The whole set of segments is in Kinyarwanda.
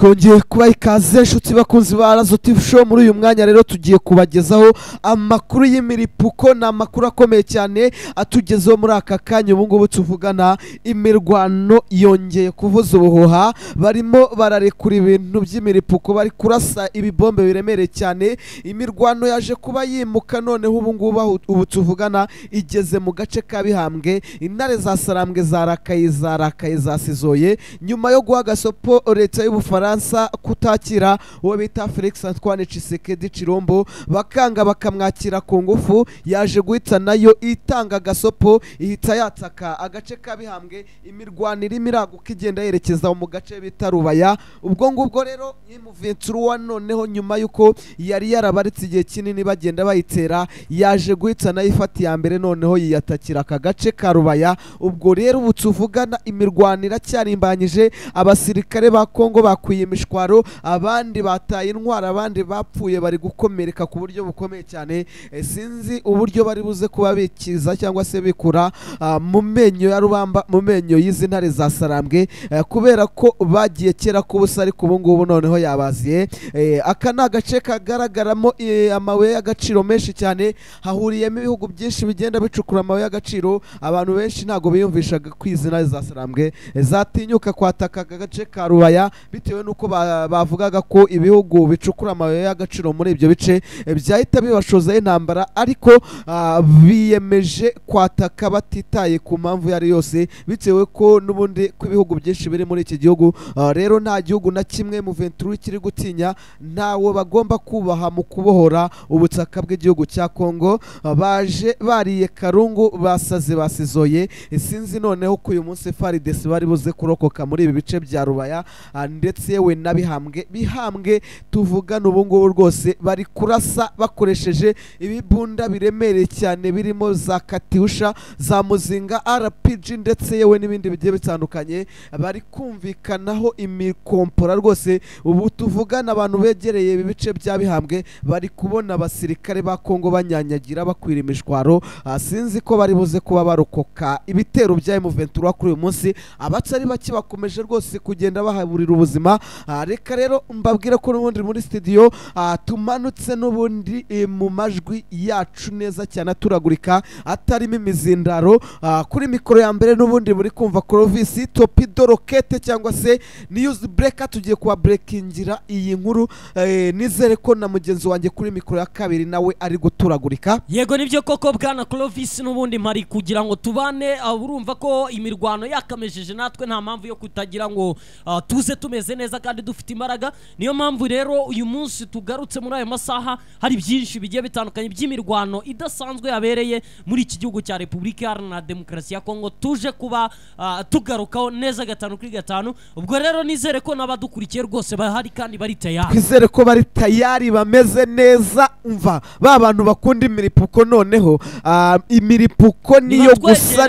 twongeye kubaha ikaze inshuti bakunzi ba razotifu muri uyu mwanya rero tugiye kubagezaho amakuru y'imiripuko ni amakuru akomeye cyane atugezeho muri aka kanya. Ubu ngubu tuvugana imirwano yongeye kuvuza ubuhuha barimo bararekura ibintu by'imiripuko bari kurasa ibibombe biremereye cyane. Imirwano yaje kuba yimuka noneho ubu ngubu ubu tuvugana igeze mu gace ka bihambwe intare za sarambwe zarakaye zarakaye zasizoye. Nyuma yo guha agasopo leta y'ubufaransa kutakira uwo bita felix antoine cisekedi cirombo bakanga bakamwakira ku ngufu yaje guhita na yo itanga agasopo ihita yataka agace ka bihambwe imirwano irimo iraguka igenda yerekeza mu gace bita rubaya. Ubwo ngubwo rero yimuventuruwa noneho nyuma y'uko yari yarabaritse igihe kinini bagenda bayitera yaje guhita na yo ifata iya mbere noneho yiyatakira aka gace ka rubaya. Ubwo rero ubu tuvugana imirwano iracyarimbanyije abasirikare ba kongo bakwiye imishwaro abandi bataye intwara abandi bapfuye bari gukomereka ku buryo bukomeye cyane. Eh, sinzi uburyo bari buze kuba bikiza cyangwa se bikura ah, mu menyo ya rubamba mu menyo y'izi ntare za sarambwe. Eh, kubera ko bagiye kera k'ubusa ariko ubu ngubu noneho yabaziye. Eh, aka ni agace kagaragaramo amawe amabuye y'agaciro menshi cyane. Hahuriyemo ibihugu byinshi bigenda bicukura amabuye y'agaciro. Abantu benshi ntabwo biyumvishaga ko izi ntare za sarambwe zatinyuka kwataka aka gace ka rubaya bitewe n'uko ba- bavugaga ko ibihugu bicukura amabuye y'agaciro muri ibyo bice eh, byahita bibashozaho intambara ariko ah, biyemeje kwataka batitaye ku mpamvu iyo ari yose bitewe ko n'ubundi ko ibihugu byinshi biri muri iki gihugu ah, rero nta gihugu na kimwe mu venturi kiri gutinya ntawo bagomba kubaha mu kubohora ubutaka bw'igihugu cya kongo Ah, baje bariye karungu basaze basizoye Eh, sinzi noneho ko uyu munsi faridesi bari buze kurokoka muri ibi bice bya rubaya ndetse yewe na bihambwe bihambwe tuvugana ubu ngubu rwose bari kurasa bakoresheje ibibunda biremereye cyane birimo za katyusha za muzinga rpg ndetse yewe n'ibindi bigiye bitandukanye bari kumvikanaho imikompora rwose. Ubu tuvugana abantu begereye ibi bice bya bihambwe bari kubona abasirikare ba kongo banyanyagira bakwira imishwaro. Ah, sinzi ko bari buze kuba barokoka ibitero bya M23 kuri uyu munsi. Abatari bake bakomeje rwose kugenda bahaburira ubuzima reka rero mbabwire ko n'ubundi muri studio ah, tumanutse n'ubundi eh, mu majwi yacu neza cyane aturagurika atarimo imizindaro Ah, kuri mikoro ya mbere n'ubundi muri kumva Clovis Topido Rokete cyangwa se News Breaker tugiye kuba breakingira iyi nkuru eh, nizere ko na mugenzi wanjye kuri mikoro ya kabiri nawe ari guturagurika. Yego ni byo koko bwana clovis n'ubundi mpari kugira ngo tubane ah, urumva ko imirwano yakamejeje natwe nta mpamvu yo kutagira ngo ah, tuze tumeze neza. Kandi dufite imbaraga. Niyo mpamvu rero uyu munsi tugarutse muri ayo masaha hari byinshi bigiye bitandukanye by'imirwano idasanzwe yabereye muri iki gihugu cya repubulika iharanira demokarasi ya kongo. Tuje kuba ah, tugarukaho neza gatanu kuri gatanu. Ubwo rero nizere ko n'abadukurikiye rwose bahari kandi bari tayari. Twizere ko bari tayari bameze neza umva ba bantu bakunda imiripuko noneho ah, imiripuko niyo gusa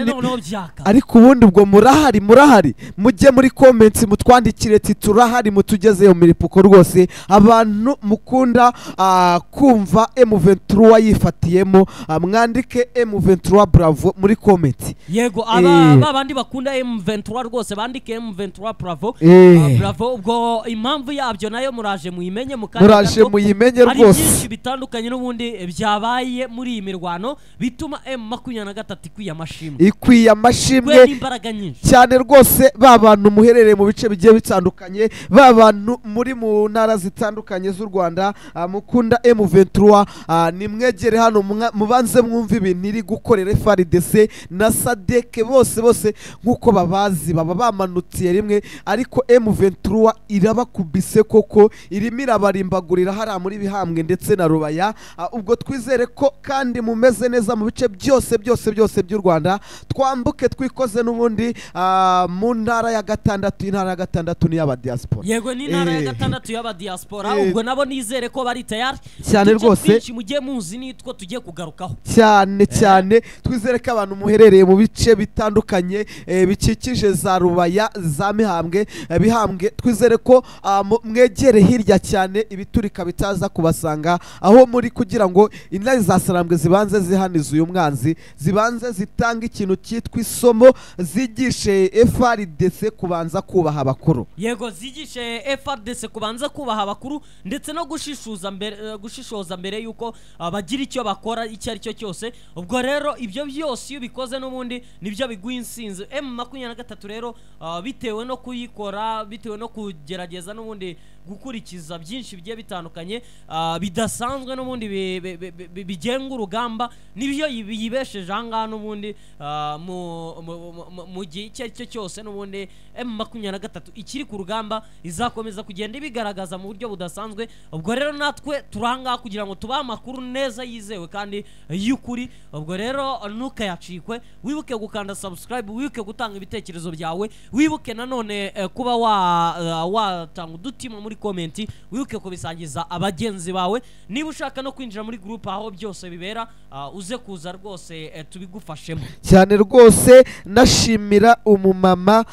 ariko ubundi ubwo murahari murahari mujye muri comments mutwandikire ati turahari mutugezeyo miripuko rwose abantu mukunda ah, kumva M23 yifatiyemo. Ah, mwandike M23 bravo muri comment. Yego aba Eh. bandi bakunda M23 rwose bandike M23 Bravo. Eh. Ah, Bravo ubwo impamvu yabyo nayo muraje muyimenye mu kanya muraje muyimenye rwose rwose. byinshi bitandukanye n'ubundi byabaye muri iyi mirwano bituma M23 ikwiye amashimwe. Ikwiye amashimwe. Cyane rwose ba bantu muherereye mu bice bigiye bitandukanye ba bantu muri mu ntara zitandukanye z'u rwanda ah, mukunda M23 ni nimwegere hano mubanze mwumve ibintu iri gukorera FARDC na sadeke bose bose nk'uko babazi baba bamanutiye rimwe ariko M23 irabakubise koko irimo irabarimbagurira hariya muri bihambwe ndetse na rubaya. Ah, ubwo twizere ko kandi mumeze neza mu bice byose byose byose by'u rwanda twambuke twikoze n'ubundi ah, mu ntara ya gatandatu intara ya gatandatu ni iy'abadiaspora yego ni intara ya Eh. gatandatu y'abadiaspora Eh. ubwo nabo nizere ko bari tayari Cyane rwose. twinshi mugiye muzi nitwo tugiye kugarukaho. Cyane cyane. Twizere ko abantu muherereye mu bice bitandukanye eh, bikikije za rubaya za mihambwe eh, bihambwe. Twizere ko ah, mwegere hirya cyane ibiturika bitaza kubasanga aho muri kugira ngo intare za sarambwe zibanze zihanize uyu mwanzi zibanze zitanga ikintu cyitwa isomo zigishe FRDC kubanza kubaha abakuru. Yego zigisha bigishe FRDC kubanza kubaha abakuru ndetse no gushishuza mbere eh, gushishoza mbere yuko ah, bagira icyo bakora icyo ari cyo cyose. Ubwo rero ibyo byose iyo bikoze n'ubundi nibyo biguha insinzi. M makumyabiri na gatatu rero ah, bitewe no kuyikora bitewe no kugerageza n'ubundi gukurikiza byinshi bigiye bitandukanye bidasanzwe n'ubundi bi- bi- bi- bi- bigenga urugamba nibyo yibesheje ahangaha n'ubundi mu- gihe icyo ari cyo cyose n'ubundi M makumyabiri na ikiri ku rugamba izakomeza kugenda ibigaragaza mu buryo budasanzwe. Ubwo rero natwe turi ahangaha kugira ngo tubahe amakuru neza yizewe kandi y'ukuri. Ubwo rero ntukayacikwe wibuke gukanda subscribe wibuke gutanga ibitekerezo byawe wibuke nanone eh, kuba eh, watanga udutima muri komenti wibuke kubisangiza abagenzi bawe. Niba ushaka no kwinjira muri groupe aho byose bibera ah, uze kuza rwose eh, tubigufashemo. Cyane rwose nashimira umumama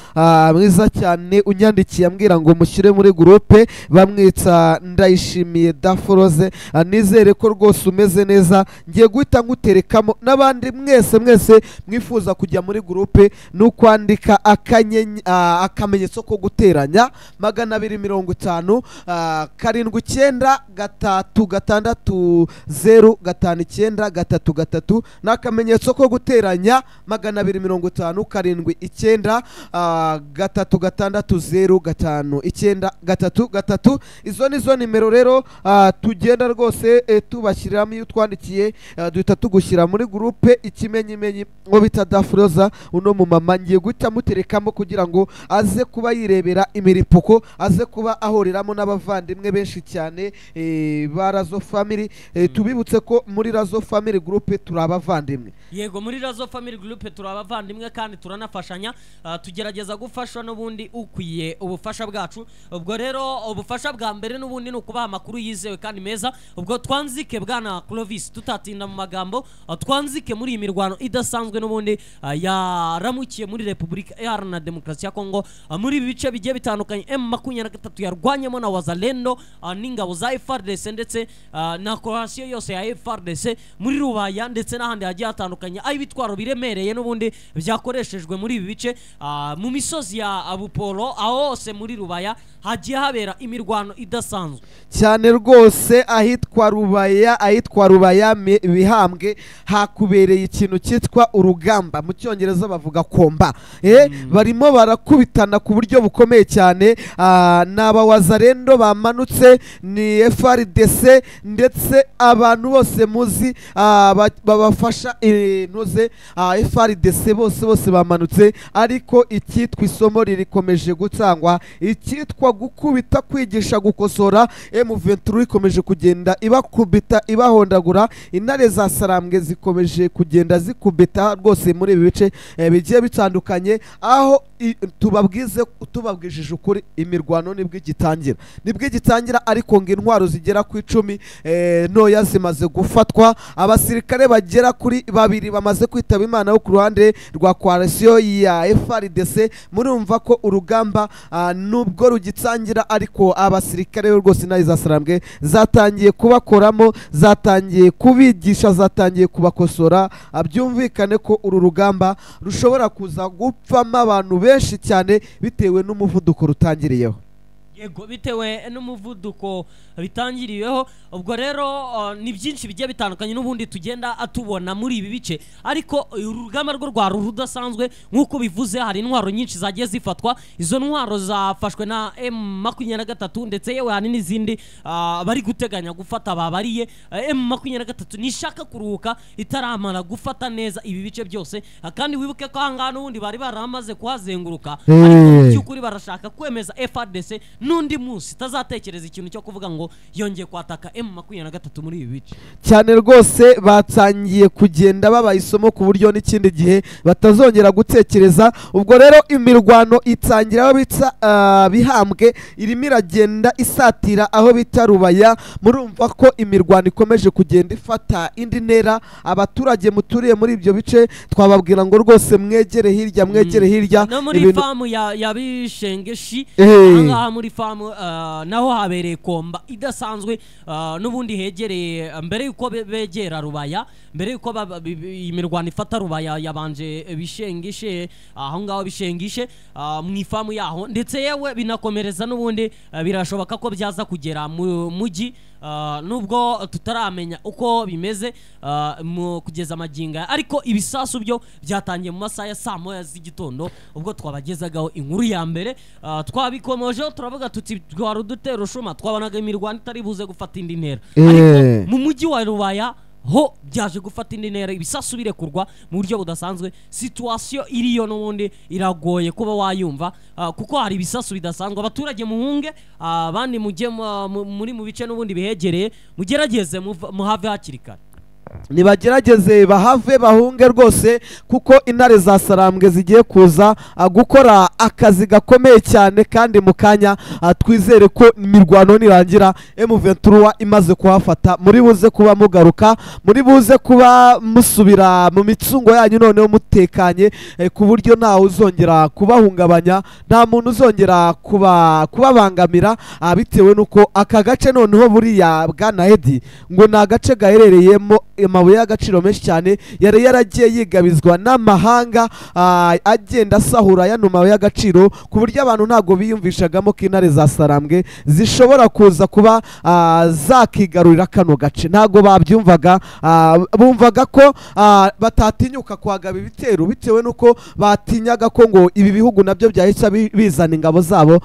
mwiza cyane unyandikiye ambwira ngo mushyire muri gurupe bamwita ndayishimiye daforoze. Ah, nizere ko rwose umeze neza. Ngiye guhita nguterekamo. N'abandi mwese mwese mwifuza kujya muri gurupe ni ukwandika ah, akamenyetso ko guteranya magana abiri mirongo itanu ah, karindwi icyenda gatatu gatandatu zeru gatanu icyenda gatatu gatatu. Ni akamenyetso ko guteranya magana abiri mirongo itanu karindwi icyenda gatatu gatandatu zeru gatanu. Icyenda gatatu gatatu. Izo ni zo nimero rero ah, tugenda rwose eh, tubashyiriramo iyo utwandikiye ah, duhita tugushyira muri gurupe ikimenyimenyi ngo bita dafuroza uno mumama ngiye guhita muterekamo kugira ngo aze kuba yirebera imiripuko aze kuba ahoreramo n'abavandimwe benshi cyane eh, ba razo family. Eh, tubibutse ko muri razo family gurupe turi abavandimwe. Yego muri razo family group turi abavandimwe kandi turanafashanya ah, tugerageza gufasha n'ubundi ukwiye ubufasha bwacu. Ubwo rero ubufasha bwa mbere n'ubundi ni ukubaha amakuru yizewe kandi meza. Ubwo twanzike bwana clovis tutatinda mu magambo ah, twanzike muri iyi mirwano idasanzwe n'ubundi ah, yaramukiye muri repubulika iharanira demokarasi ya kongo ah, muri ibi bice bigiye bitandukanye. M makumyabiri na gatatu yarwanyemo na wazalendo n'ingabo za frdc ndetse na korasiyo yose ya frdc muri rubaya ndetse n'ahandi hagiye hatandukanye. Aho ibitwaro biremereye n'ubundi byakoreshejwe muri ibi bice mu misozi ya abupolo aho hose muri rubaya hagiye habera imirwano idasanzwe. Cyane rwose ahitwa rubaya ahitwa rubaya bihambwe hakubereye ikintu cyitwa urugamba. Mu cyongereza bavuga komba. Eh, barimo barakubitana ku buryo bukomeye cyane. Ah, ni abawazarendo bamanutse ni frdc ndetse abantu bose muzi ah, ba- babafasha intuze frdc bose bose bamanutse. Ariko icyitwa isomo ririkomeje gutangwa icyitwa gukubita kwigisha gukosora. M23 ikomeje kugenda ibakubita ibahondagura. Intare za sarambwe zikomeje kugenda zikubita rwose muri ibi bice eh, bigiye bitandukanye. Aho tubabwize tubabwishije ukuri imirwano ni bwo igitangira. Nibwo igitangira ariko ngo intwaro zigera ku icumi eh, ntoya zimaze gufatwa. Abasirikare bagera kuri babiri bamaze kwitaba imana bo ku ruhande rwa koalisiyo ya FRDC murumva ko urugamba ah, nubwo rugitangira ariko abasirikare rwose intare zasarambwe zatangiye kubakoramo zatangiye kubigisha zatangiye kubakosora. Byumvikane ko uru rugamba rushobora kuza gupfamo abantu benshi cyane bitewe n'umuvuduko rutangiriyeho yego bitewe n'umuvuduko bitangiriweho ubwo rero uh, ni byinshi bigiye bitandukanye n'ubundi tugenda tubona muri ibi bice. Ariko uru rugamba rwo rwa rudasanzwe nk'uko bivuze hari intwaro nyinshi zagiye zifatwa. Izo ntwaro zafashwe na M makumyabiri na gatatu ndetse yewe hari n'izindi uh, bari guteganya gufata babariye. Uh, M makumyabiri na gatatu ntishaka kuruhuka itaramara gufata neza ibi bice byose. Uh, kandi wibuke ko ahangaha n'ubundi bari baramaze kuhazenguruka. Ariko mu by'ukuri barashaka kwemeza FRDC n'undi munsi itazatekereza ikintu cyo kuvuga ngo yongeye kwataka M makumyabiri na gatatu muri ibi bice. Cyane rwose batangiye kugenda babaha isomo ku buryo n'ikindi gihe batazongera gutekereza. Ubwo rero imirwano itangira aho bita ah, bihambwe irimo iragenda isatira aho bita rubaya. Murumva ko imirwano ikomeje kugenda ifata indi ntera abaturage muturiye muri ibyo bice twababwira ngo rwose mwegere hirya mwegere hirya no muri famu ya, bishengeshi ahangaha muri ifamu ah, naho habereye komba. Idasanzwe ah, n'ubundi hegereye ah, mbere y'uko be- begera rubaya mbere y'uko imirwano ifata rubaya yabanje bishengishe aho ngaho bishengishe mu ifamu yaho. Ndetse yewe binakomereza n'ubundi birashoboka ko byaza kugera mu mujyi nubwo tutaramenya uko bimeze ah, mu kugeza amaginga ariko ibisasu byo byatangiye mu masaha ya saa moya z'igitondo ubwo twabagezagaho inkuru ya mbere. Ah, twabikomojeho turavuga tuti twari udutero shuma. Twabonaga imirwano itari buze gufata indi ntera. Eh. ariko mu mujyi wa rubaya ho byaje gufata indi ntera ibisasu birekurwa mu buryo budasanzwe. Situwasiyo iriyo n'ubundi iragoye kuba wayumva. Ah, kuko hari ibisasu bidasanzwe. Abaturage muhunge ah, abandi mujye mu- mu- muri mu bice n'ubundi bihegereye mugerageze muhave hakiri kare. Nibagerageze bahave bahunge rwose kuko intare za sarambwe zigiye kuza ah, gukora akazi gakomeye cyane kandi mu kanya ah, twizere ko imirwano nirangira. M23 imaze kuhafata. Muri buze kuba mugaruka muri buze kuba musubira mu micungo yanyu noneho mutekanye eh, ku buryo ntawe uzongera kubahungabanya nta muntu uzongera kuba kubabangamira ah, bitewe n'uko aka gace noneho buriya bwana Edi ngo ni agace gaherereyemo amabuye y'agaciro menshi cyane yari yaragiye yigabizwa n'amahanga ah, agenda asahura yano mabuye y'agaciro ku buryo abantu ntabwo biyumvishagamo ko intare za sarambwe zishobora kuza kuba ah, zakigarurira kano gace. Ntabwo babyumvaga ah, bumvaga ko batatinyuka kuhagaba ibitero bitewe n'uko batinyaga ko ngo ibi bihugu na byo byahita bi- bizana ingabo zabo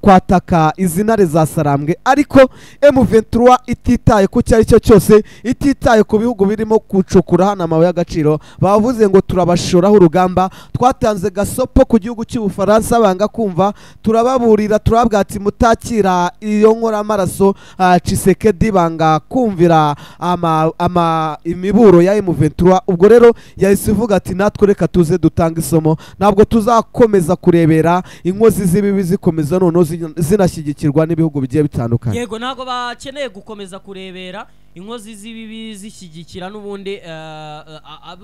kwataka izi ntare za sarambwe. Ariko M23 ititaye ku cyo ari cyo cyose ititaye ku bihugu birimo gucukura hano amabuye y'agaciro bavuze ngo turabashoraho urugamba. Twatanze gasopo ku gihugu cy'ubufaransa banga kumva turababurira turabwira mutakira iyo nkoramaraso ah, Tshisekedi banga kumvira imiburo ya M23. Ubwo rero yahise ivuga ati natwe reka tuze dutanga isomo. Ntabwo tuzakomeza kurebera inkozi z'ibibi zikomeza noneho zin- zinashyigikirwa n'ibihugu bigiye bitandukanye. Yego ntabwo bakeneye gukomeza kurebera. Inkozi z'ibibi zishyigikira n'ubundi eh, eh,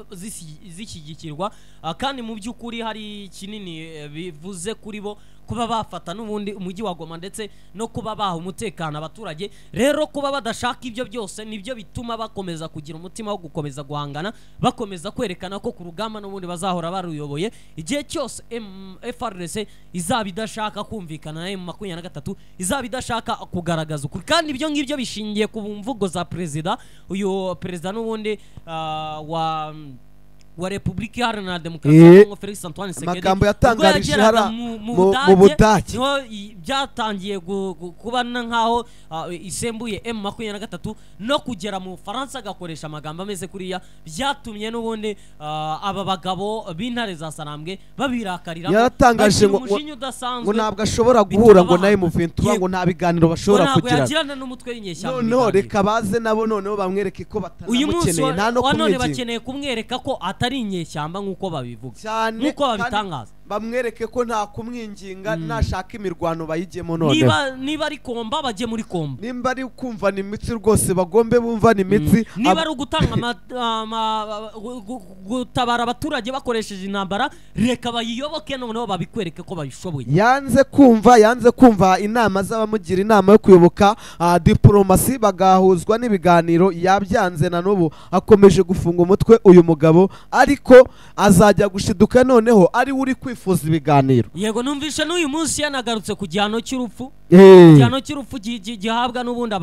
zishyigikirwa. Ah, kandi mu by'ukuri hari kinini eh, bivuze kuri bo kuba bafata n'ubundi umujyi wa goma ndetse no kuba baha umutekano abaturage. Rero kuba badashaka ibyo byose nibyo bituma bakomeza kugira umutima wo gukomeza guhangana bakomeza kwerekana ko ku rugamba n'ubundi bazahora baruyoboye. Igihe cyose FRDC izaba idashaka kumvikana na makumyabiri na gatatu izaba idashaka kugaragaza ukuri. Kandi ibyo ngibyo bishingiye ku mvugo za perezida. Uyu perezida n'ubundi uh, wa wa repubulika iharanira demokarasi Eh, ya Kongo Felix Antoine Tshisekedi amagambo yatangarije yageraga hara mu- Budage ni ho byatangiye gu- gu- kuba nkaho ah, isembuye M makumyabiri na gatatu no kugera mu Faransa agakoresha amagambo ameze kuriya byatumye n'ubundi aba bagabo b'intare za Sarambwe babirakarira Yaratangaje ngo- ntabwo ashobora guhura ngo na bituma M23 bahana. ngo nta biganiro ngo bashobora ntabwo kugirana yagirana n'umutwe w'inyeshyamba noneho reka baze nabo noneho bamwereke ko uyu munsi batanamukeneye nta no wa wa none kumwigira bakeneye kumwereka ko atari inyeshyamba nk'uko babivuga. Nk'uko babitangaza bamwereke ko nta kumwinginga Mm. nashaka imirwano bayigemo noneho niba ari komba bajye muri komba. Nimba ari kumvana imitsi rwose bagombe bumvana imitsi. Niba ari ugutanga gutabara abaturage bakoresheje intambara reka bayiyoboke noneho babikwereke ko babishoboye yanze kumva yanze kumva inama z'abamugira inama yo kuyoboka ah, diporomasi bagahuzwa n'ibiganiro yabyanze na n'ubu. Akomeje gufunga umutwe uyu mugabo ariko azajya gushiduka noneho ari we uri kwifuza ibiganiro. Yego numvise n'uyu munsi yanagarutse ku gihano cy'urupfu. Eh, igihano cy'urupfu gi- gi- gihabwa n'ubundi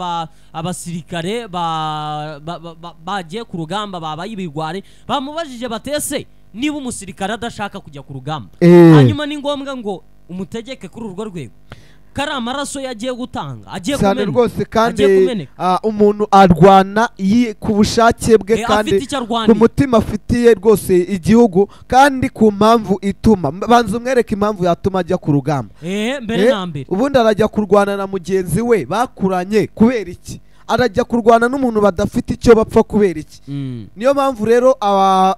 abasirikare ba- ba- ba- ba- bagiye ku rugamba babaye ibigwari. Bamubajije batese niba umusirikare adashaka kujya ku rugamba? Eh, hanyuma ni ngombwa ngo umutegeke kuri urwo rwego kari amaraso ye agiye gutanga agiye cyane rwose kandi ah, umuntu arwana ku bushake bwe Eh, kandi ku mutima afitiye rwose igihugu kandi ku mpamvu ituma. Banza umwereke impamvu yatuma ajya ku rugamba. Eh, mbere Eh, na mbere. ubundi arajya kurwana na mugenzi we bakuranye. Kubera iki? Arajya kurwana n'umuntu badafite icyo bapfa kubera iki. Mm. niyo mpamvu rero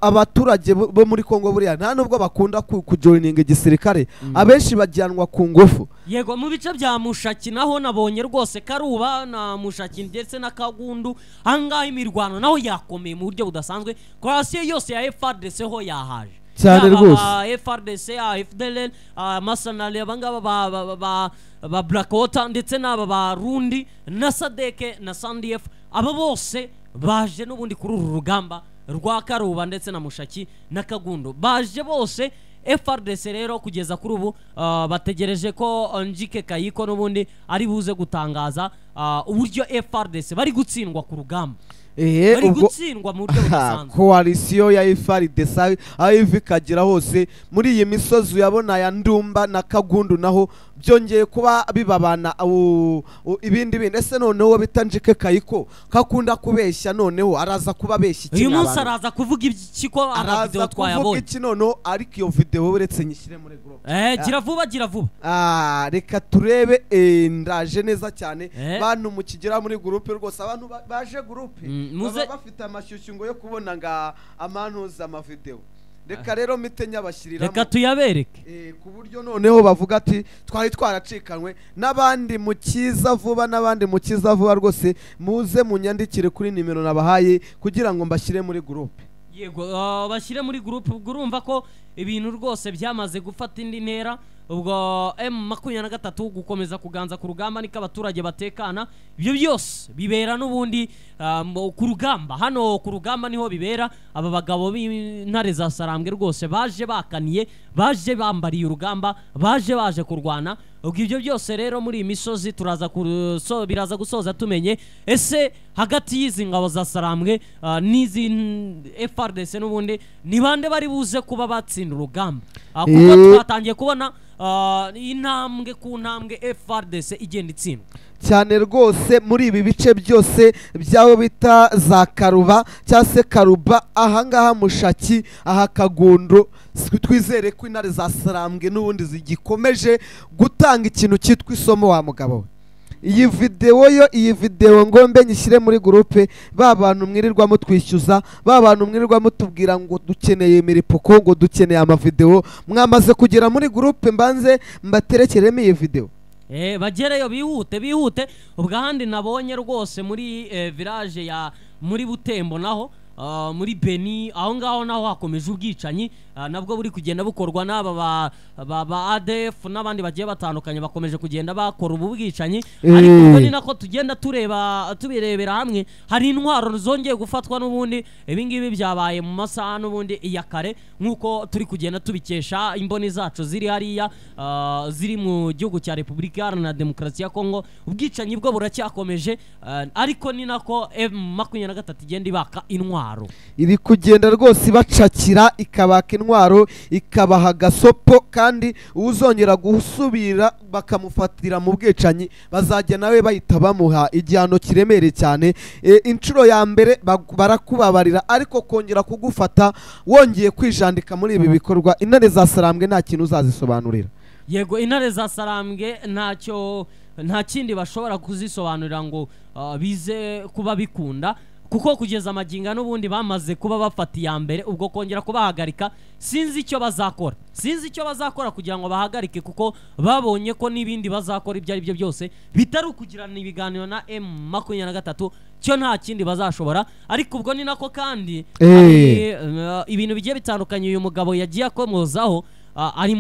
abaturage bo muri kongo buriya nta nubwo bakunda ku- kujoyininga igisirikare. Mm. abenshi bajyanwa ku ngufu. Yego mu bice bya mushaki naho nabonye rwose karuba na mushaki ndetse na kagundu ahangaha imirwano naho yakomeye mu buryo budasanzwe. Korasiyo yose ya efadese ho yahaje Cyane rwose. FRDC fdl amasanali abangaba ba ba ba ba Blackwater ndetse n'aba ba Rundi na Sadeke na Sandef aba bose baje n'ubundi kuri uru rugamba rwa Karuba ndetse na Mushaki na Kagundo baje bose FRDC rero kugeza kuri ubu ah, bategereje ko Njike Kayiko n'ubundi ari buze gutangaza ah, uburyo FRDC bari gutsindwa ku rugamba bari ubwo gutsindwa mu buryo budasanzwe koalisiyo ya FARDC aho iva ikagera hose muri iyi misozi uyabona ya ndumba na kagundu naho byongeye kuba bibabana. Ibindi bindi. Ese noneho bitanjike kayiko? Kakunda kubeshya noneho. Araza kuba abeshya iki uyu munsi araza kuvuga iki ko ara araza kuvuga twayabonye. iki noneho? Ariko iyo video uretse nyishyire muri group. Eh gira vuba gira vuba. Ah, reka turebe eh, ndaje neza cyane. Bantu bantu mukigera muri gurupe rwose. Abantu baje gurupe Mm, baba bafite amashyushyu ngo yo kubona nga amantuza amavideo reka rero mite nyabashyiriramo reka tuyabereke. Eh, ku buryo noneho bavuga ati twari twaracikanwe n'abandi mukiza vuba n'abandi mukiza vuba rwose muze munyandikire kuri nimero nabahaye kugira ngo mbashyire muri gurupe yego ah, bashyire muri gurupe urumva ko ibintu rwose byamaze gufata indi ntera. Ubwo m makumyabiri na gatatu gukomeza kuganza ku rugamba niko abaturage batekana. Ibyo byose bibera n'ubundi mu- ku rugamba. Hano ku rugamba ni ho bibera. Aba bagabo b'intare za sarambwe rwose baje bakaniye baje bambariye urugamba baje baje kurwana. Ubwo ibyo byose rero muri iyi misozi turaza biraza gusoza tumenye ese hagati y'izi ngabo za sarambwe ah, n'izi FRDC n'ubundi ni bande bari buze kuba batsinda urugamba Ah, kuko Eh. twatangiye kubona ah, intambwe ku ntambwe FRDC igenda itsindwa cyane rwose muri ibi bice byose by'aho bita za karuba cyangwa se karuba ahangaha mushaki aha kagundo si- twizere ko intare za sarambwe n'ubundi zigikomeje gutanga ikintu cyitwa isomo wa mugabo we. Iyi videwo yo iyi videwo ngombe nyishyire muri gurupe ba bantu mwirirwa mutwishyuza ba bantu mwirirwa mutubwira ngo dukeneye imiripuko ngo dukeneye amavidewo mwamaze kugera muri gurupe mbanze mbaterekeremo iyi videwo bagereyo bihute bihute ubwo ahandi nabonye rwose muri eh, village ya muri butembo naho ah, muri beni aho ngaho naho hakomeje ubwicanyi. Nabwo buri kugenda bukorwa n'aba ba, ba, ba adf n'abandi bagiye batandukanye bakomeje kugenda bakora ubu bwicanyi Eh. ariko ubwo ni nako tugenda tureba tubirebera hamwe hari intwaro zongeye gufatwa n'ubundi ibingibi byabaye mu masaha n'ubundi ya kare nk'uko turi kugenda tubikesha imboni zacu ziri hariya ah, ziri mu gihugu cya repubulika iharanira demokarasi ya kongo. Ubwicanyi bwo buracyakomeje ah, ariko ni nako m makumyabiri na gatatu igenda ibaka intwaro. Iri kugenda rwose ibacakira ikabaka intwaro. Ikabaha agasopo kandi uzongera gusubira bakamufatira mu bwicanyi bazajya nawe bahita bamuha. Igihano kiremereye cyane. E, inshuro ya mbere barakubabarira ariko kongera kugufata wongeye kwijandika muri ibi bikorwa. Intare za sarambwe nta kintu uzazisobanurira. Yego intare za sarambwe ntacyo nta kindi bashobora kuzisobanurira ngo ah, bize kuba bikunda. Kuko kugeza amaginga n'ubundi bamaze kuba bafata iya mbere ubwo kongera kubahagarika sinzi icyo bazakora sinzi icyo bazakora kugira ngo bahagarike kuko babonye ko n'ibindi bazakora ibyo ari byo byose bitari ukugirana ibiganiro na m makumyabiri na gatatu cyo nta kindi bazashobora ariko ubwo ni nako kandi Eh. eh, ibintu bigiye bitandukanye uyu mugabo yagiye akomozaho ah, ari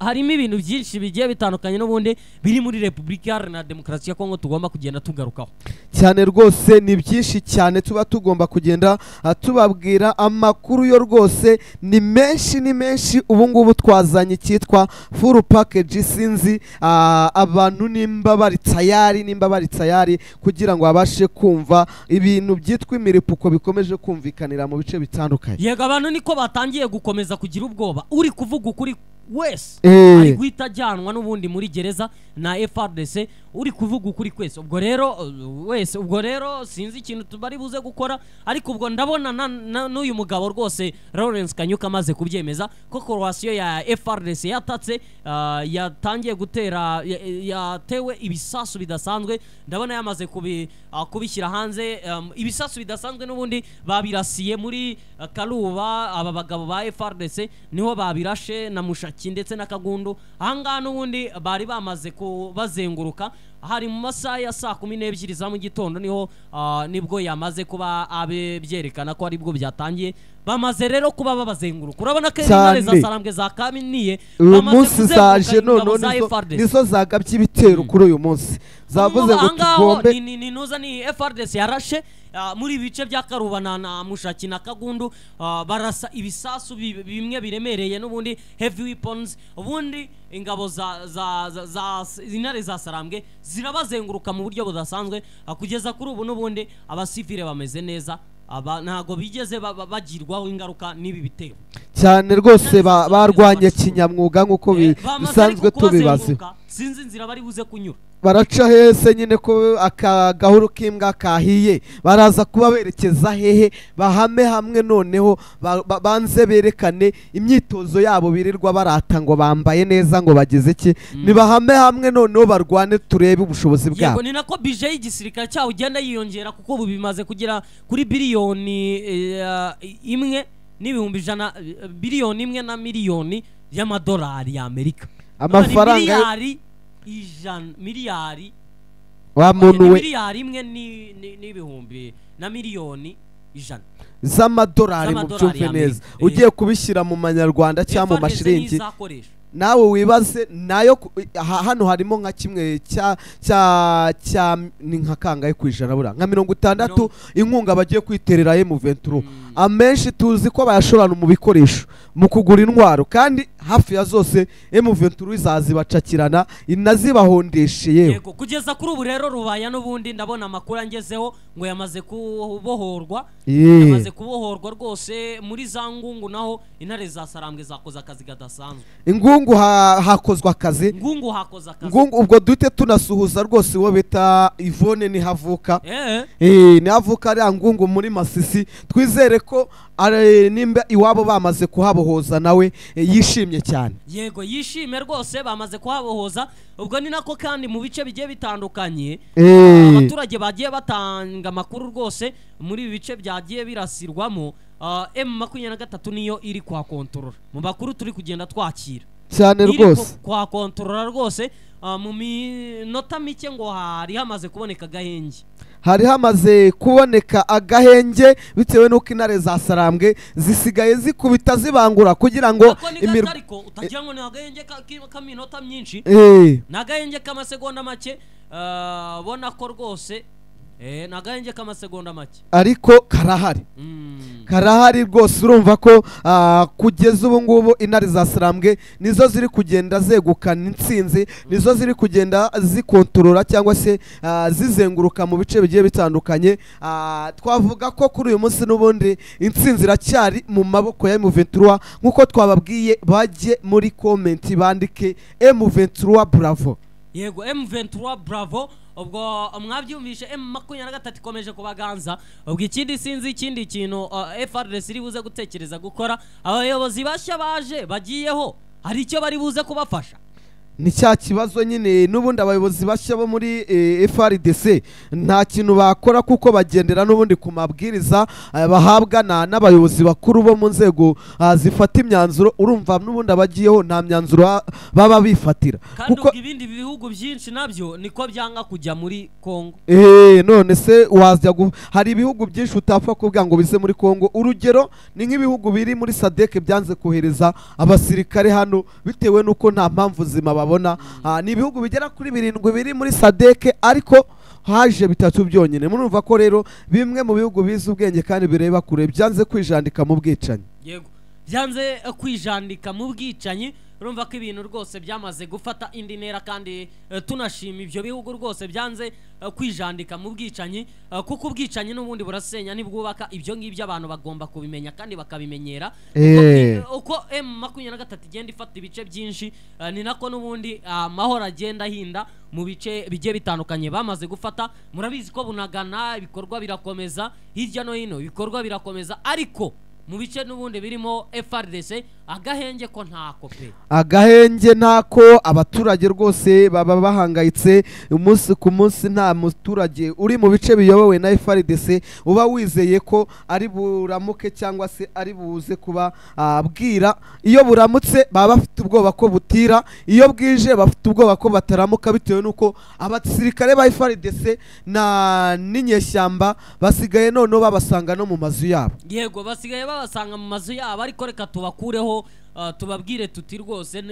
harimo ibintu byinshi bigiye bitandukanye n'ubundi biri muri repubulika iharanira demokarasi ya kongo tugomba kugenda tugarukaho. Cyane rwose ni byinshi cyane tuba tugomba kugenda ah, tubabwira amakuru yo rwose ni menshi ni menshi. Ubu ngubu twazanye icyitwa furu pakeji sinzi ah, abantu nimba bari tayari nimba bari tayari kugira ngo babashe kumva ibintu byitwa imiripuko bikomeje kumvikanira mu bice bitandukanye. Yego abantu niko batangiye gukomeza kugira ubwoba. Uri kuvuga ukuri wese Eh. ari guhita ajyanwa n'ubundi muri gereza na FRDC uri kuvuga ukuri kwese. Ubwo rero uh, wese ubwo rero sinzi ikintu tubari buze gukora ariko ubwo ndabona na- na- n'uyu mugabo rwose Lawrence Kanyuka amaze kubyemeza ko korowasiyo ya FRDC yatatse uh, yatangiye gutera ya- yatewe ibisasu bidasanzwe ndabona yamaze uh, kubishyira hanze um, ibisasu bidasanzwe n'ubundi babirasiye muri Karuba aba bagabo ba FRDC ni ho babirashe na Mushaki ndetse na Kagundu ahangaha n'ubundi bari bamaze kubazenguruka hari mu masaha ya saa kumi n'ebyiri za mu gitondo niho ah, nibwo yamaze kuba abe byerekana ko aribwo byatangiye. Bamaze rero kuba babazenguruka urabona ko intare za sarambwe za kaminiye uyu munsi zaje none nizo- zagabye ibitero kuri uyu munsi. Zavuze ngo tugombe ni- ntuza ni nuza ni FRDC yarashe muri ibi bice bya Karubana na Mushaki na Kagundu ah, barasa ibisasu bi- bimwe biremereye n'ubundi heavy weapons ubundi ingabo za za za, za intare za Sarambwe zirabazenguruka mu buryo budasanzwe ah, kugeza kuri ubu n'ubundi abasivile bameze neza aba ntago bigeze ba- ba- bagirwaho ingaruka n'ibi bitero. Cyane rwose ba- barwanye kinyamwuga nk'uko Eh, bisanzwe tubibaze. Sinzi inzira bari buze kunyura. Baraca hese nyine ko akagahuru k'imbwa kahiye. Baraza kuba berekeza hehe bahame hamwe noneho ba- ba- banze berekane imyitozo yabo birirwa barata ngo bambaye neza ngo bageze iki. Nibahame hamwe noneho barwane turebe ubushobozi yego bwabo. ni nako bije y'igisirikare cyaho ugenda yiyongera kuko ubu bimaze kugera kuri biliyoni eh, imwe n'ibihumbi ijana eh, biliyoni imwe na miliyoni y'amadolari y'amerika. Amafaranga ijana miliyari wa muntu we miliyari imwe ni- ni- n'ibihumbi na miliyoni ijana z'amadolari mu byumve neza. Eh. ugiye kubishyira mu manyarwanda cyangwa mu mashiringi. nawe wibaze na yo hano harimo nka kimwe cya cya cya ni nka kangahe ku ijana buriya? Nka mirongo itandatu inkunga bagiye kwiterera M23 amenshi tuzi ko bayashorana mu bikoresho mu kugura intwaro. Kandi hafi ya zose M23 izazibacakirana inazibahondeshe yewe yego kugeza kuri ubu rero rubaya n'ubundi ndabona amakuru angezeho ngo yamaze kubohorwa. Yamaze kubohorwa rwose muri za ngungu naho intare za sarambwe zakoze akazi kadasanzwe. Ingungu ha- hakozwe akazi. Ngungu hakoze akazi. Ngungu ubwo duhite tunasuhuza rwose uwo bita Yvonne nihavuka? Eh, Eh, nihavuka ariya ngungu muri masisi. Twizere ko nimba iwabo bamaze kuhabohoza nawe eh, yishimye cyane. Yego yishime rwose bamaze kuhabohoza. Ubwo ni nako kandi mu bice bigiye bitandukanye Eh. abaturage bagiye batanga amakuru rwose muri ibi bice byagiye birasirwamo emu makumyabiri na gatatu niyo iri kuhakontorora mu makuru turi kugenda twakira. Cyane rwose. ku- kuhakontorora rwose mu minota mike ngo hari hamaze kuboneka agahenge hari hamaze kuboneka agahenge bitewe n'uko intare za sarambwe zisigaye zikubita zibangura kugira ngo imirwa ariko utagira ngo ni agahenge k'iminota myinshi. Eh, ni agahenge k'amasegonda make ah, ubona ko rwose ni agahenge k'amasegonda make ariko karahari. Mm. karahari rwose urumva ko ah, kugeza ubu ngubu intare za sarambwe nizo ziri kugenda zegukana intsinzi nizo ziri kugenda zikontorora cyangwa se ah, zizenguruka mu bice bigiye bitandukanye. Ah, twavuga ko kuri uyu munsi n'ubundi intsinzi iracyari mu maboko ya M23 nk'uko twababwiye bajye muri komenti bandike M23 bravo. Yego M23 bravo. Ubwo mwabyumvishe M makumyabiri na gatatu ikomeje kubaganza. Ubwo ikindi sinzi ikindi kintu uh, FRDC iri buze gutekereza gukora. Abayobozi bashya baje bagiyeho. Hari icyo bari buze kubafasha. Ni cya kibazo nyine n'ubundi abayobozi bashya bo muri eh, FRDC nta kintu bakora kuko bagendera n'ubundi ku mabwiriza eh, bahabwa na- n'abayobozi bakuru bo mu nzego ah, zifata imyanzuro urumva n'ubundi abagiyeho nta myanzuro baba bifatira. Kuko ibindi bihugu byinshi nabyo niko byanga kujya muri Kongo Eh, none se wajya hari ibihugu byinshi utapfa kuvuga ngo bize muri Kongo urugero ni nk'ibihugu biri muri sadeke byanze kohereza abasirikare hano bitewe n'uko nta mpamvu zima babona Ah, ni ibihugu bigera kuri birindwi biri muri SADC ariko haje bitatu byonyine. Murumva ko rero bimwe mu bihugu bizi ubwenge kandi bireba kure byanze kwijandika mu bwicanyi. Yego. Byanze eh, kwijandika mu bwicanyi urumva ko ibintu rwose byamaze gufata indi ntera kandi eh, tunashima ibyo bihugu rwose byanze eh, kwijandika mu bwicanyi eh, kuko ubwicanyi n'ubundi burasenya ntibwubaka ibyo ngibyo abantu bagomba kubimenya kandi bakabimenyera. Uko M makumyabiri na gatatu igenda ifata ibice byinshi ni nako n'ubundi amahoro agenda ahinda mu bice bigiye bitandukanye bamaze gufata. Murabizi ko bunagana ibikorwa birakomeza hirya no hino ibikorwa birakomeza ariko mu bice n'ubundi birimo FRDC agahenge ko ntako pe. Agahenge ntako abaturage rwose baba bahangayitse umunsi ku munsi nta muturage uri mu bice biyobowe na FRDC uba wizeye ko ari buramuke cyangwa se ari buze kuba ah, bwira iyo buramutse baba bafite ubwoba ko butira iyo bwije bafite ubwoba ko bataramuka bitewe n'uko abasirikare ba FRDC na n'inyeshyamba basigaye noneho babasanga no mu mazu yabo. Yego basigaye babasanga mu mazu yabo ariko reka tubakureho uh, tubabwire tuti rwose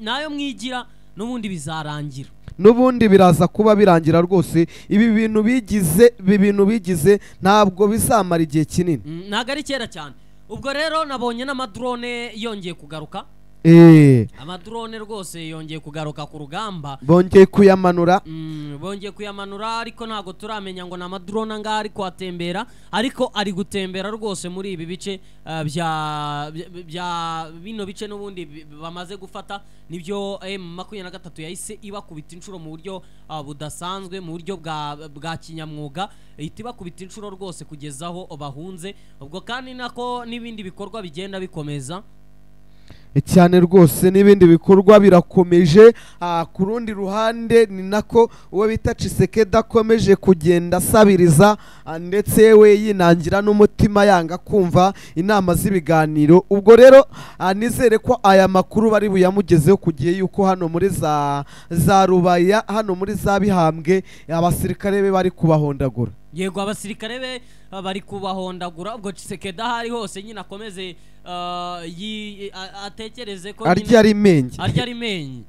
na yo mwigira n'ubundi bizarangira. N'ubundi biraza kuba birangira rwose. Ibi bintu bigize ibi bintu bigize ntabwo bizamara igihe kinini. Mm, ntabwo ari kera cyane. Ubwo rero nabonye n'amadrone yongeye kugaruka. Amadrone rwose yongeye kugaruka ku rugamba. Bongeye kuyamanura. Mm, bongeye kuyamanura ariko ntabwo turamenya ngo ni amadrone angahe ari kuhatembera ariko ari gutembera rwose muri ibi bice uh, bya bino bice n'ubundi bamaze gufata ni byo M makumyabiri na gatatu yahise ibakubita inshuro mu buryo budasanzwe mu buryo bwa bwa kinyamwuga. Ihita ibakubita inshuro rwose kugeza aho bahunze. Ubwo kandi nako n'ibindi bikorwa bigenda bikomeza cyane rwose n'ibindi bikorwa birakomeje. Ah, ku rundi ruhande ni nako uwo bita Cisekedi akomeje kugenda asabiriza ah, ndetse we yinangira n'umutima yanga kumva inama z'ibiganiro. Ubwo rero ah, nizere ko aya makuru bari buyamugezeho ku gihe yuko hano muri za za rubaya hano muri za bihambwe abasirikare be bari kubahondagura. Yego abasirikare be uh, bari kubahondagura ubwo Tshisekedi ahari hose nyine akomeze yi- atekereze ko arya ari menge arya ari menye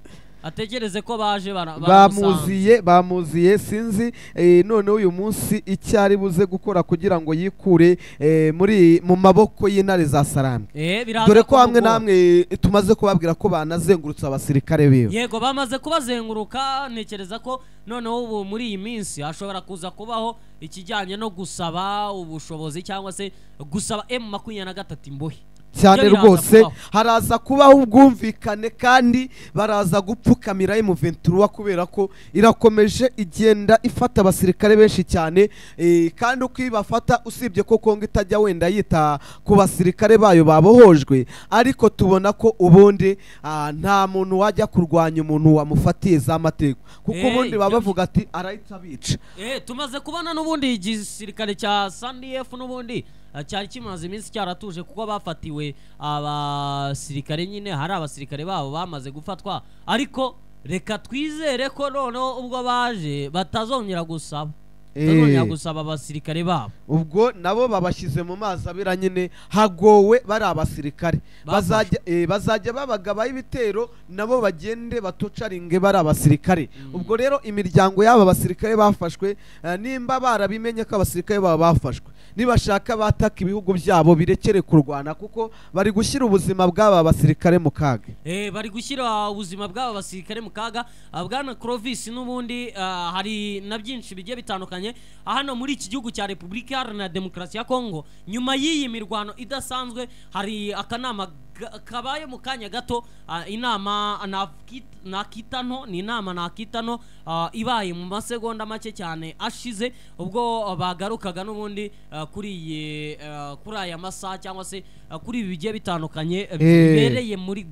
atekereze ko baje bamuziye bamuziye sinzi eh, noneho uyu munsi icyo ari buze gukora kugira ngo yikure eh, muri mu maboko y'intare za saramwe Eh, dore ko hamwe namwe tumaze kubabwira ko banazengurutse abasirikare biwe. Yego bamaze kubazenguruka ntekereza ko noneho ubu muri iyi minsi hashobora kuza kubaho ikijyanye no gusaba ubushobozi cyangwa se gusaba M makumyabiri na gatatu imbohe. Cyane rwose haraza kubaho ubwumvikane kandi baraza gupfukamira M23 kubera ko irakomeje igenda ifata abasirikare benshi cyane eh, kandi uko ibafata usibye ko Kongo itajya wenda yita ku basirikare bayo babohojwe ariko tubona ko ubundi ah, nta muntu wajya kurwanya umuntu wamufatiye za mateko kuko ubundi baba bavuga ati arahita abica. Eh, tumaze kubona n'ubundi igisirikare cya SANDF n'ubundi cyari kimaze iminsi cyaratuje kuko bafatiwe abasirikare nyine hari abasirikare babo bamaze gufatwa. Ariko reka twizere ko noneho ubwo baje batazongera gusaba. Batazongera Eh. gusaba abasirikare babo. Ubwo nabo babashyize mu mazi abira nyine hagowe bari abasirikare. Bazajya eh, babagabaho ibitero nabo bagende batocaringe bari abasirikare. Ubwo rero imiryango y'aba basirikare bafashwe eh, nimba barabimenye ko abasirikare baba bafashwe. Nibashaka bataka ibihugu byabo birekere kurwana kuko bari gushyira ubuzima bw'aba basirikare mu kaga. Eh, bari gushyira ubuzima bw'aba basirikare mu kaga. Ah, bwana Clovis n'ubundi ah, hari na byinshi bigiye bitandukanye. Ah, hano muri iki gihugu cya repubulika iharanira demokarasi ya kongo nyuma y'iyi mirwano idasanzwe hari akanama kabaye mu kanya gato ah, inama nakit- nakita nto ni inama nakita nto ah, ibaye mu masegonda make cyane ashize ubwo bagarukaga n'ubundi ah, kuri aya masaha cyangwa se kuri ibi bigiye bitandukanye eh, bibereye muri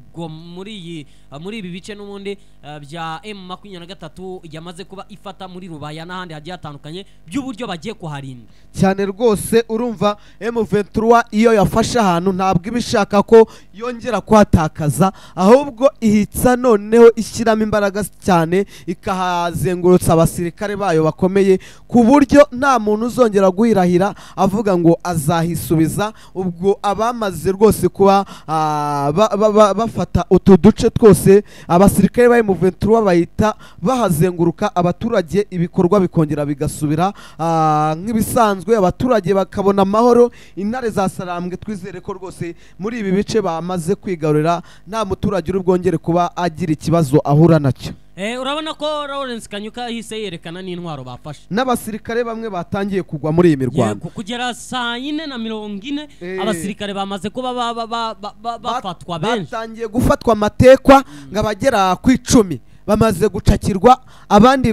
muri iyi muri ibi bice n'ubundi bya M makumyabiri na gatatu yamaze kuba ifata muri rubaya n'ahandi hagiye hatandukanye by'uburyo bagiye kuharinda. Cyane rwose urumva M23 iyo yafashe ahantu ntabwo iba ishaka ko yongera kuhatakaza ahubwo ihitsa noneho ishyiramo imbaraga cyane ikahazengurutsa abasirikare bayo bakomeye ku buryo nta muntu uzongera guhirahira avuga ngo azahisubiza ubwo abamaze rwose kuba ah, ba- ba- ba- bafata utu duce twose abasirikare ba M23 bahita bahazenguruka abaturage ibikorwa bikongera bigasubira ah, nk'ibisanzwe abaturage bakabona amahoro intare za sarambwe twizere ko rwose muri ibi bice bamaze kwigarurira nta muturage uri bwongere kuba agira ikibazo ahura na cyo urabona ko Lawrence Kanyuka yahise yerekana n'intwaro bafashe. N'abasirikare bamwe batangiye kugwa muri iyi mirwano. Yego, kugera saa yine na mirongo ine Eh. abasirikare bamaze kuba ba- ba- ba- ba- ba- bafatwa benshi. batangiye gufatwa amatekwa ngo abagera ku icumi bamaze gucakirwa abandi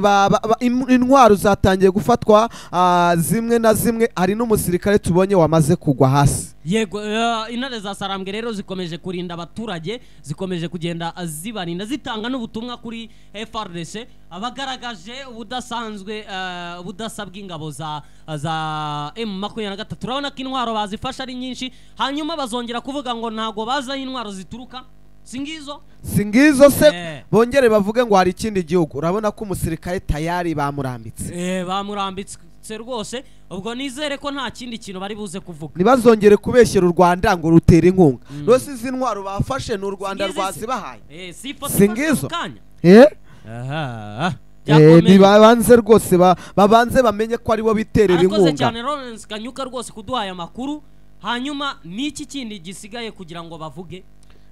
intwaro zatangiye gufatwa ah, zimwe na zimwe hari n'umusirikare tubonye wamaze kugwa hasi. Yego eh, intare za sarambwe rero zikomeje kurinda abaturage zikomeje kugenda zibarinda zitanga n'ubutumwa kuri FRDC abagaragaje ubudasanzwe eh, ubudasa bw'ingabo za za M makumyabiri na gatatu. Urabona ko intwaro bazifashe ari nyinshi hanyuma bazongera kuvuga ngo ntago bazi aho intwaro zituruka. Si ngizo si ngizo se Eh. bongere bavuge ngo hari ikindi gihugu. Urabona ko umusirikare tayari bamurambitse. Eh, bamurambitse rwose ubwo nizere ko nta kindi kintu bari buze kuvuga. Ntibazongere kubeshyera u rwanda ngo rutere inkunga. Rwose izi ntwaro bafashe ni u rwanda rwazibahaye Eh, si ifoto Si ifashe ngizo? mu kanya. Aha. Byakomeye. ntibabanze rwose ba- babanze bamenye ko ari bo biterera arakoze inkunga. cyane Lawrence Kanyuka rwose kuduha aya makuru hanyuma n'iki kindi gisigaye kugira ngo bavuge?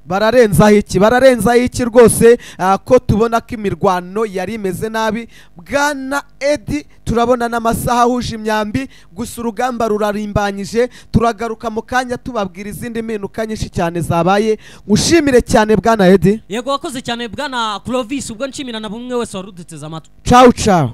Bararenzaho iki? Bararenzaho iki rwose? Ah, ko tubona ko imirwano yari imeze nabi? Bwana edi turabona n'amasaha ahuje imyambi gusa urugamba rurarimbanyije turagaruka mu kanya tubabwira izindi mpinduka nyinshi cyane zabaye. Ngushimire cyane bwana edi yego wakoze cyane bwana Clovis ubwo nshimira na bumwe wese waruduteze amatwi. Cawu cawu